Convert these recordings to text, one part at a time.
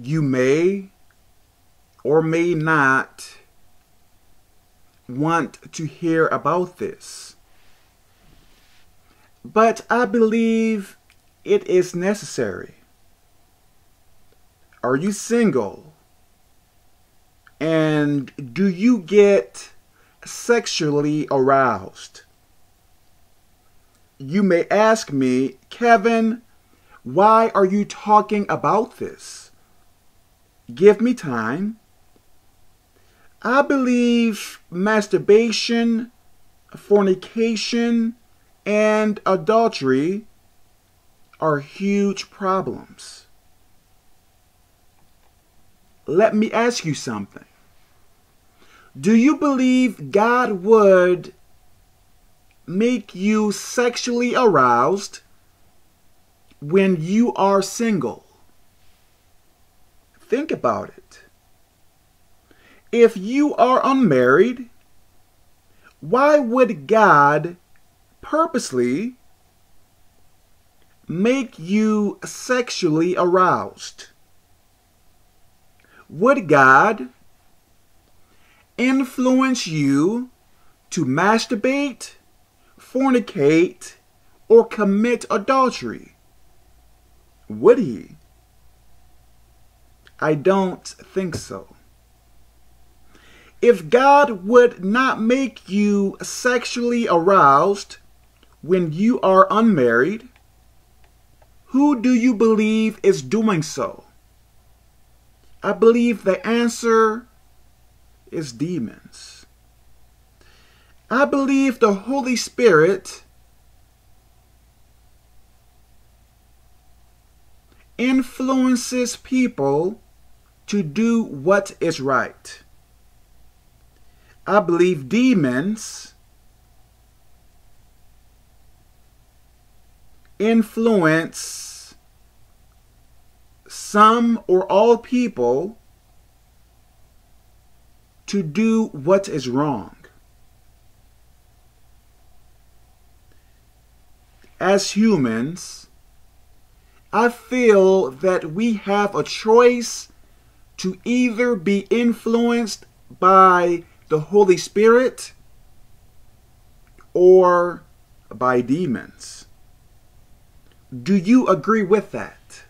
you may or may not want to hear about this. But I believe it is necessary. Are you single? And do you get sexually aroused? You may ask me, Kevin, why are you talking about this? Give me time. I believe masturbation, fornication, and adultery are huge problems. Let me ask you something. Do you believe God would make you sexually aroused when you are single? Think about it. If you are unmarried, why would God purposely make you sexually aroused? Would God influence you to masturbate, fornicate, or commit adultery? Would he? I don't think so. If God would not make you sexually aroused when you are unmarried, who do you believe is doing so? I believe the answer is demons. I believe the Holy Spirit influences people to do what is right. I believe demons influence some or all people to do what is wrong. As humans, I feel that we have a choice to either be influenced by the Holy Spirit or by demons. Do you agree with that?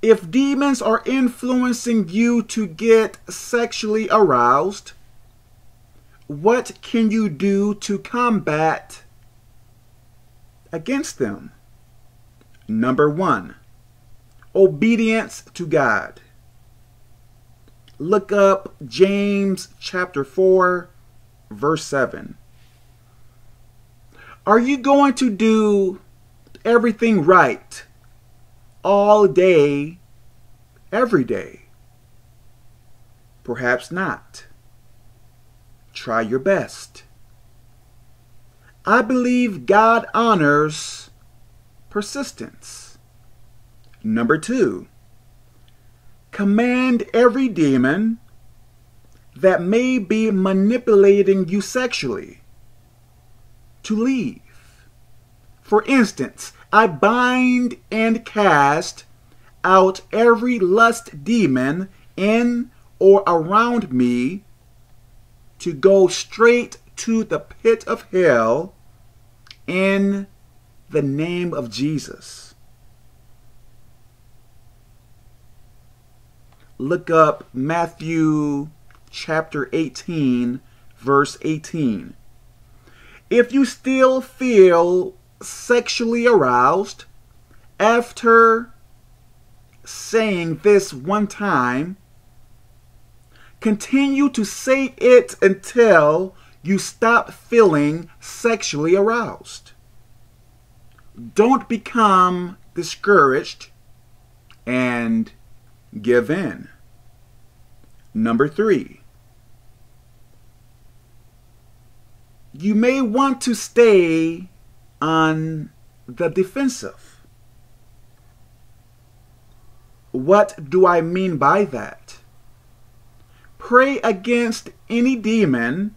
If demons are influencing you to get sexually aroused, what can you do to combat against them? Number one, obedience to God. Look up James chapter 4, verse 7. Are you going to do everything right all day, every day? Perhaps not. Try your best. I believe God honors persistence. Number two, command every demon that may be manipulating you sexually to leave. For instance, I bind and cast out every lust demon in or around me to go straight to the pit of hell in the name of Jesus. Look up Matthew chapter 18, verse 18. If you still feel sexually aroused after saying this one time, continue to say it until you stop feeling sexually aroused. Don't become discouraged and give in. Number three, you may want to stay on the defensive. What do I mean by that? Pray against any demon.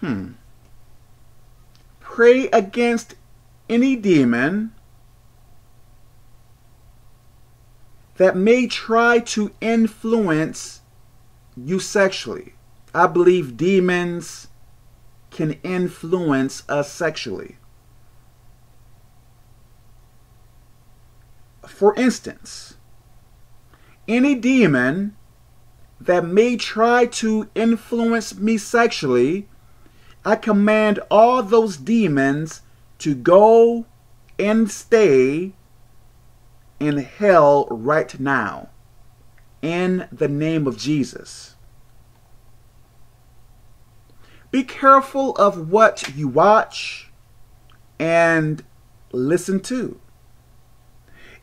Hmm. Pray against any demon that may try to influence you sexually. I believe demons can influence us sexually. For instance, any demon that may try to influence me sexually, I command all those demons to go and stay in hell right now in the name of Jesus. Be careful of what you watch and listen to.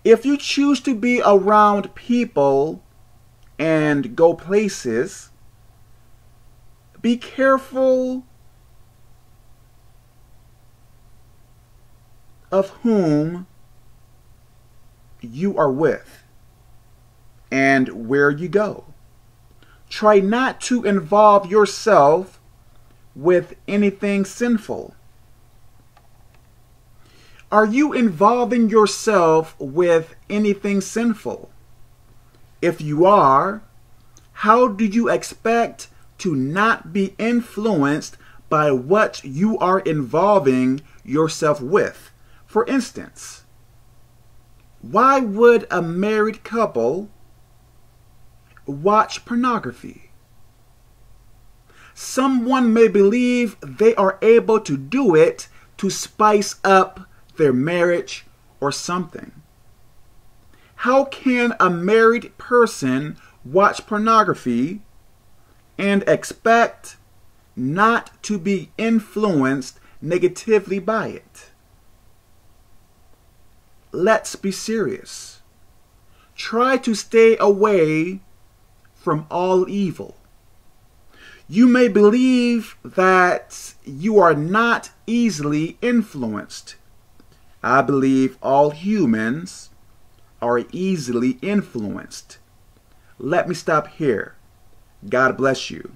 If you choose to be around people and go places, be careful of whom you are with and where you go. Try not to involve yourself with anything sinful. Are you involving yourself with anything sinful? If you are, how do you expect to not be influenced by what you are involving yourself with? For instance, why would a married couple watch pornography? Someone may believe they are able to do it to spice up their marriage or something. How can a married person watch pornography and expect not to be influenced negatively by it? Let's be serious. Try to stay away from all evil. You may believe that you are not easily influenced. I believe all humans are easily influenced. Let me stop here. God bless you.